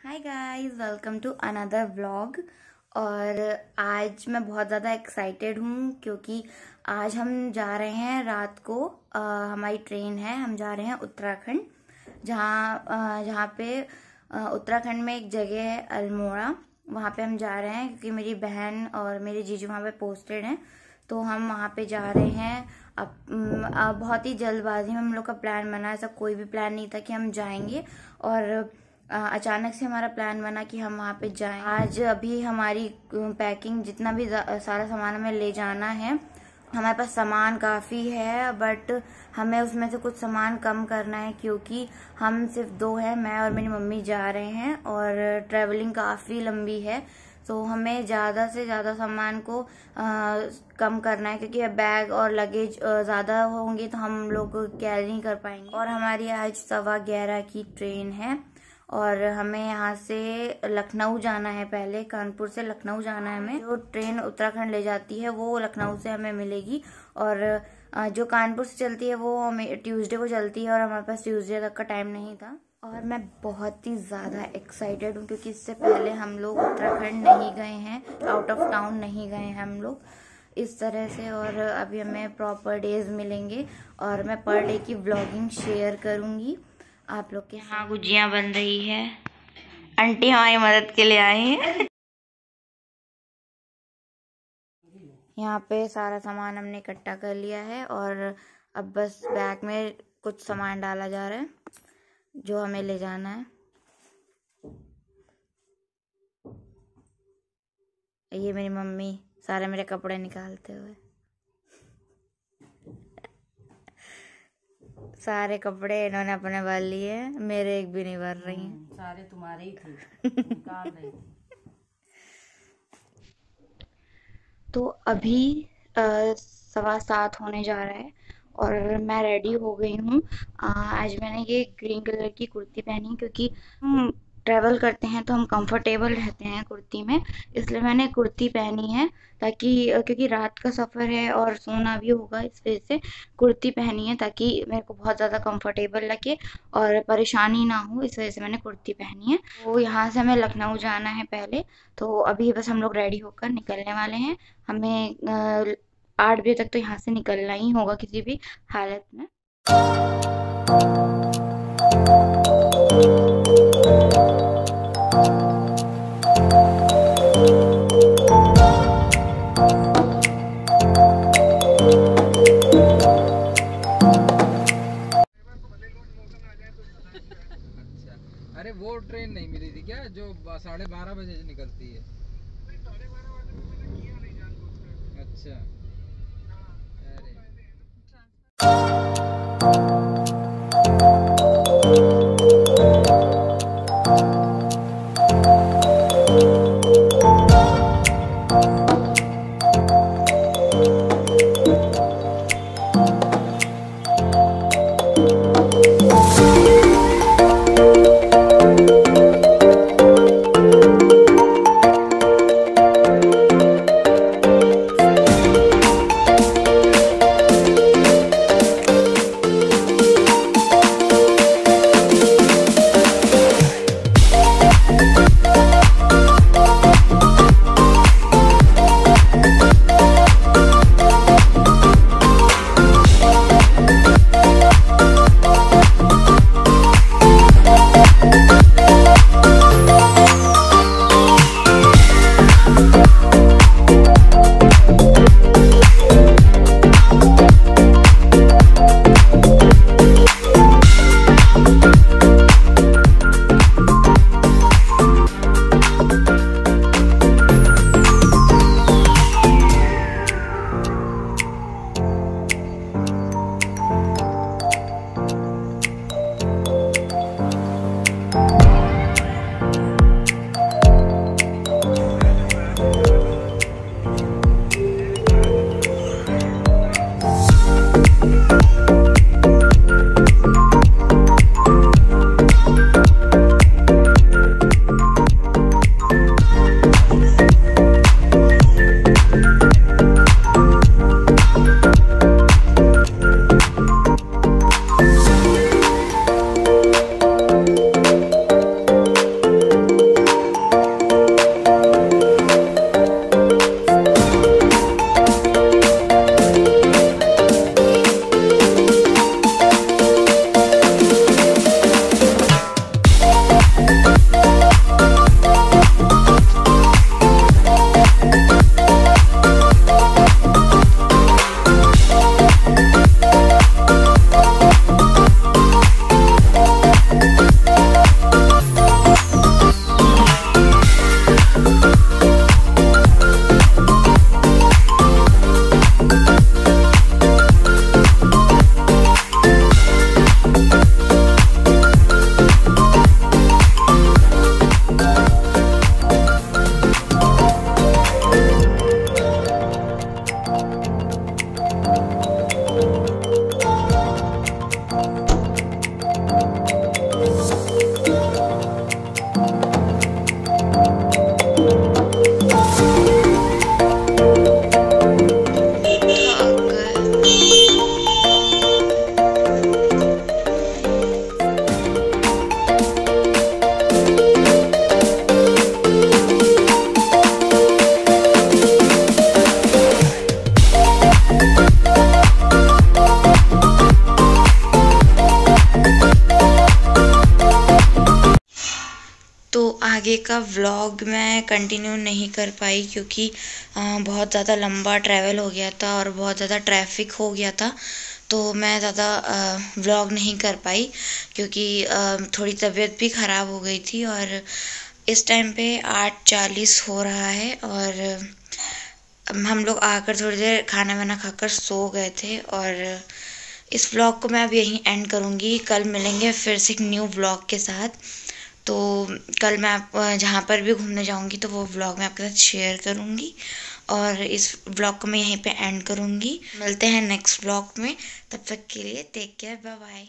Hi guys welcome to another vlog और आज मैं बहुत ज़्यादा एक्साइटेड हूँ क्योंकि आज हम जा रहे हैं रात को आ, हमारी ट्रेन है। हम जा रहे हैं उत्तराखंड जहाँ जहाँ पे उत्तराखंड में एक जगह है अल्मोड़ा। वहाँ पे हम जा रहे हैं क्योंकि मेरी बहन और मेरे जीजू वहाँ पे पोस्टेड हैं। तो हम वहाँ पे जा रहे हैं। अब बहुत ही जल्दबाजी में हम लोग का प्लान बना ऐसा कोई भी प्लान नहीं था कि हम जाएँगे। और अचानक से हमारा प्लान बना कि हम वहाँ पे जाएँ। आज अभी हमारी पैकिंग जितना भी सारा सामान हमें ले जाना है हमारे पास सामान काफ़ी है बट हमें उसमें से कुछ सामान कम करना है क्योंकि हम सिर्फ़ दो हैं मैं और मेरी मम्मी जा रहे हैं और ट्रैवलिंग काफ़ी लंबी है। तो हमें ज़्यादा से ज़्यादा सामान को आ, कम करना है क्योंकि बैग और लगेज ज़्यादा होंगे तो हम लोग कैरी नहीं कर पाएँगे। और हमारी आज सवा ग्यारह की ट्रेन है। और हमें यहाँ से लखनऊ जाना है पहले, कानपुर से लखनऊ जाना है हमें। जो ट्रेन उत्तराखंड ले जाती है, वो लखनऊ से हमें मिलेगी। और जो कानपुर से चलती है, वो हमें, ट्यूसडे को चलती है और हमारे पास ट्यूसडे तक का टाइम नहीं था। और मैं बहुत ही ज़्यादा एक्साइटेड हूँ क्योंकि इससे पहले हम लोग उत्तराखंड नहीं गए हैं आउट ऑफ़ टाउन नहीं गए हैं हम लोग इस तरह से। और अभी हमें प्रॉपर डेज़ मिलेंगे और मैं पर डे की ब्लॉगिंग शेयर करूँगी। आप लोग के यहाँ गुजिया बन रही है। आंटी हमारी मदद के लिए आई है। यहाँ पे सारा सामान हमने इकट्ठा कर लिया है और अब बस बैग में कुछ सामान डाला जा रहा है जो हमें ले जाना है। ये मेरी मम्मी सारे मेरे कपड़े निकालते हुए। सारे कपड़े इन्होंने अपने भर लिए मेरे एक भी नहीं भर रही हैं। हम्म, सारे तुम्हारे ही थे। निकाल रही तो अभी सवा सात होने जा रहा है और मैं रेडी हो गई हूँ। आज मैंने ये ग्रीन कलर की कुर्ती पहनी क्योंकि ट्रैवल करते हैं तो हम कंफर्टेबल रहते हैं कुर्ती में, इसलिए मैंने कुर्ती पहनी है ताकि क्योंकि रात का सफ़र है और सोना भी होगा इस वजह से, कुर्ती पहनी है ताकि मेरे को बहुत ज़्यादा कंफर्टेबल लगे और परेशानी ना हो, इस वजह से मैंने कुर्ती पहनी है। तो यहाँ से हमें लखनऊ जाना है पहले तो अभी बस हम लोग रेडी होकर निकलने वाले हैं। हमें आठ बजे तक तो यहाँ से निकलना ही होगा किसी भी हालत में। साढ़े बारह बजे निकलती है। अच्छा। का व्लॉग मैं कंटिन्यू नहीं कर पाई क्योंकि बहुत ज़्यादा लंबा ट्रैवल हो गया था और बहुत ज़्यादा ट्रैफ़िक हो गया था तो मैं ज़्यादा व्लॉग नहीं कर पाई क्योंकि थोड़ी तबीयत भी ख़राब हो गई थी और इस टाइम पे आठ चालीस हो रहा है और हम लोग आकर थोड़ी देर खाना वाना खाकर सो गए थे और इस व्लॉग को मैं अब यहीं एंड करूँगी। कल मिलेंगे फिर से एक न्यू व्लॉग के साथ। तो कल मैं आप जहाँ पर भी घूमने जाऊँगी तो वो ब्लॉग मैं आपके साथ शेयर करूँगी और इस ब्लॉग को मैं यहीं पे एंड करूँगी। मिलते हैं नेक्स्ट ब्लॉग में। तब तक के लिए टेक केयर बाय बाय